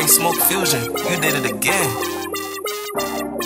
Hey, Smoke Fusion, you did it again.